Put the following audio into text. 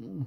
Mm.